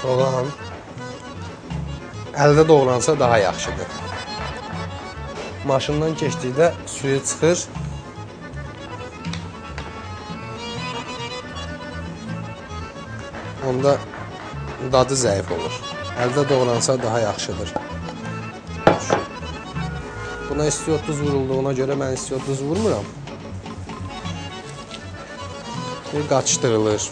Soğan əldə doğransa daha yaxşıdır. Maşından keçdikdə suyu çıxır. Onda dadı zəif olur. Əldə doğransa daha yaxşıdır. Buna istiyor tuz vurulduğuna görə mən istiyor tuz vurmuram. Bir qaçdırılır.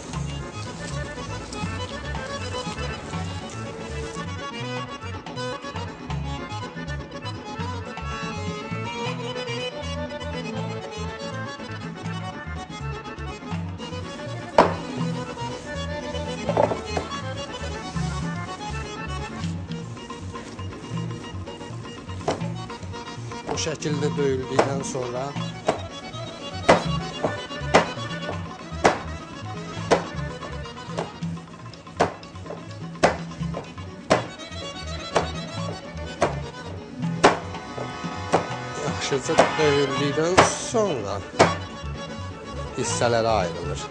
Şəkildə döyüldükdən sonra yaxşıca döyüldükdən sonra hissələrə ayrılır.